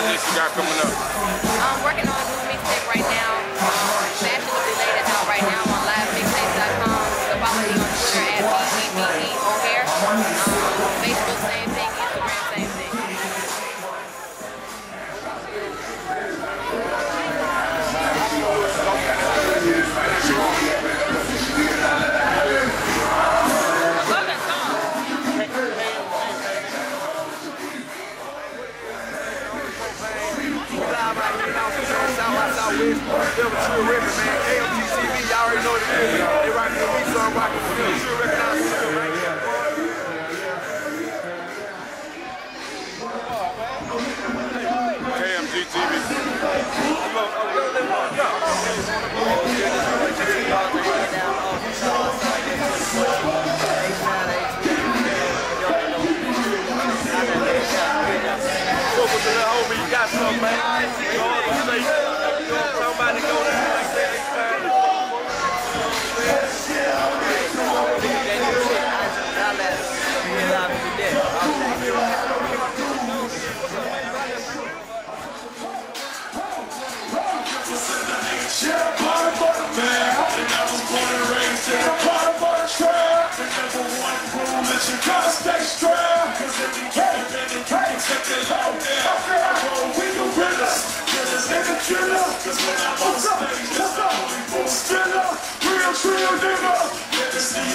projects you got coming up? I'm working on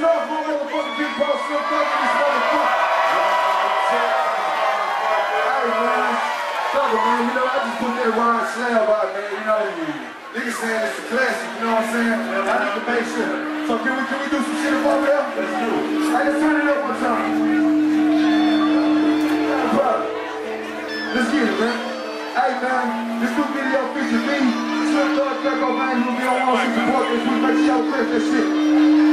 it motherfucking Big Boss this motherfucker. Hey, man. Fuck it, man. You know, I just put that Ron Slab out, man. You know, what I mean. niggas saying it's a classic, you know what I'm saying? I need to make sure. So can we, can we do some shit up over there? Let's do it. Hey, let's turn it up one time. Let's get it, man. Hey, man, this new video features me. Slim Thug, Draco, man, who'll be on 164 this week. Make sure y'all clip that shit.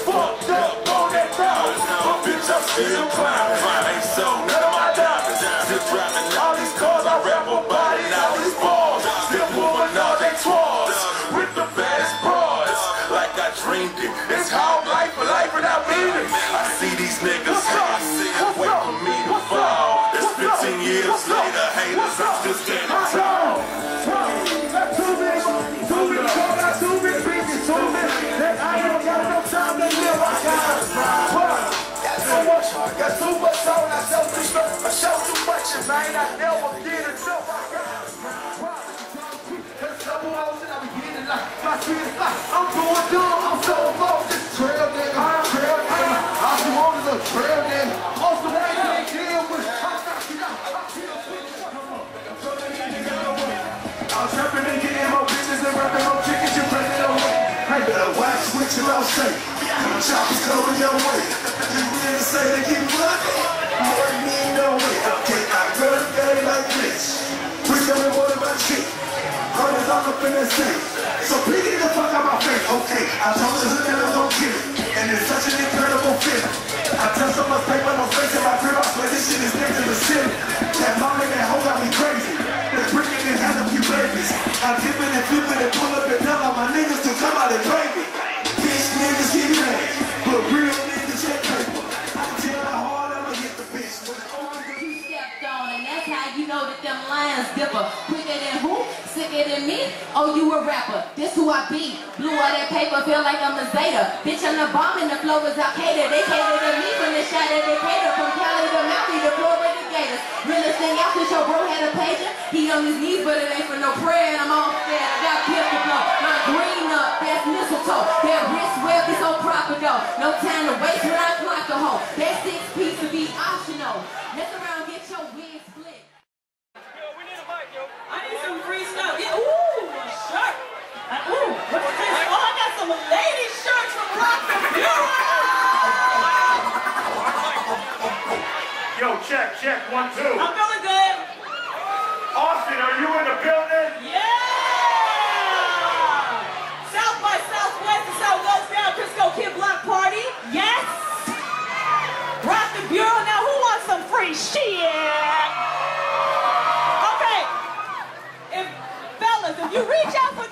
Fucked up on that route. But bitch, I'm still climbing. Ain't so none of my diamonds. Still driving all these cars. I rap about it, all these bars. Still moving all they tours. With the baddest broads. Like I dreamed it. It's hard life, but life without meaning. I see these niggas. Wait for me to fall. It's 15 years later. Haters, I'm still standing what you all say. Choppers coming your way. You really say they keep running. Hundreds up in that state. So please get the fuck out my face. Okay, I told the hood that I don't get it. And it's such an incredible feeling. I tell so much paper, no face in my crib. I swear this shit is next to the city. That mom and that hoe got me crazy. Oh, you a rapper. This who I be. Blew all that paper, feel like I'm a Zeta. Bitch, I'm the bomb and the flow is Al-Qaeda. They cater to me from the shot at Decatur. From Cali to Mountie to Florida Gators. Realest thing out, cause your bro had a pager. He on his knees, but it ain't for no prayer. And I'm all scared. I got pistol blow. My green up, that's mistletoe. That wrist web is so proper though. No time to waste when I clock a hoe. That six piece will be optional. Mess around, get your wig split. I need some free stuff. Yeah, ooh, a shirt. Uh, ooh, what's this? Oh, I got some lady shirts from Rock the Yo, check, check, one, two. I'm feeling good. Austin, are you in the building? Yeah! South by Southwest is how it goes down. Crisco Kid Block Party. Yes! Rock the Bureau. Now, who wants some free shit? Okay. If, fellas, if you reach out for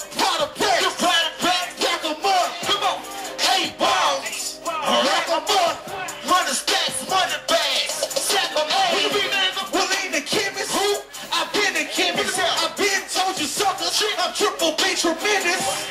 tremendous,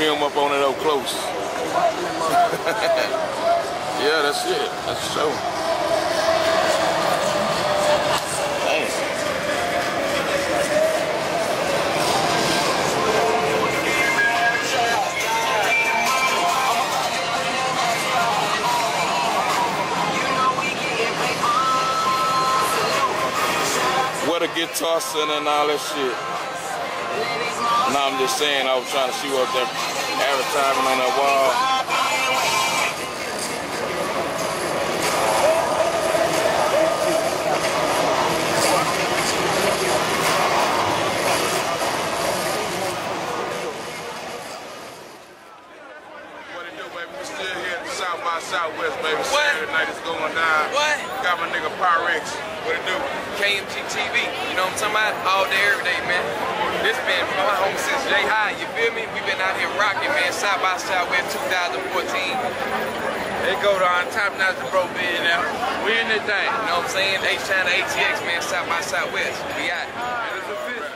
film up on it hoe close. yeah, that's it. That's the show. A guitar and all that shit. No, I'm just saying, I was trying to see what they're advertising on that wall. What it do, baby? We still here at the South by Southwest, baby. Saturday night is going down. What? Got my nigga Pyrexx. What it do? KMG TV. You know what I'm talking about? All day, every day, man. This been from my home since J High. You feel me? we been out here rocking, man. South by Southwest 2014. They go to on Top Knotch the bro bid now. We in the thing. You know what I'm saying? H China ATX, man. South by Southwest. We out. It is official.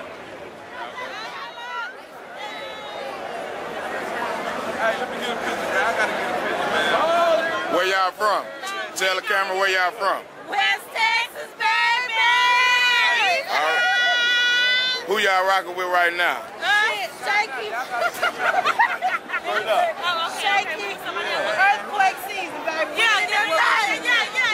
Hey, let me get a picture, man. I gotta get a picture, man. Where y'all from? Tell the camera where y'all from. West Texas, baby! All right. Who y'all rocking with right now? Shaky. Shaky. Earthquake season, baby. Yeah, yeah, yeah, yeah, yeah?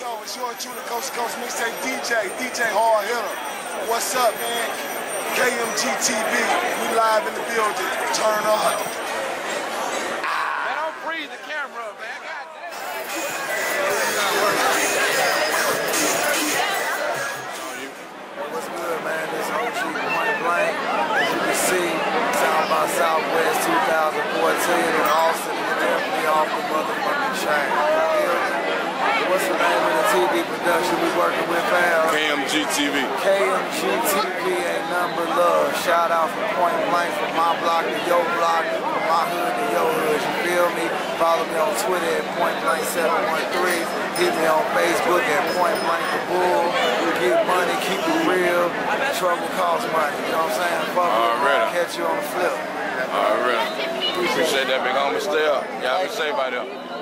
Yo, it's your truly Coast Coast mixtape DJ, DJ Hard Hitta. What's up, man? KMG TV, we live in the building. Turn up. Southwest 2014 in Austin is definitely off the motherfucking chain. You? What's the name of the TV production we working with, fam? KMG TV. KMG TV ain't but love. Shout out from Point Blank, from my block to your block, from my hood to your hood. You feel me? Follow me on Twitter at Point Blank 713. Hit me on Facebook at Point Blank the Bull. We get money, keep it real. Trouble costs money. You know what I'm saying? Fuck with me. Alright. Catch you on the flip. All right. Appreciate that, big homie. Stay up. Y'all be safe out there.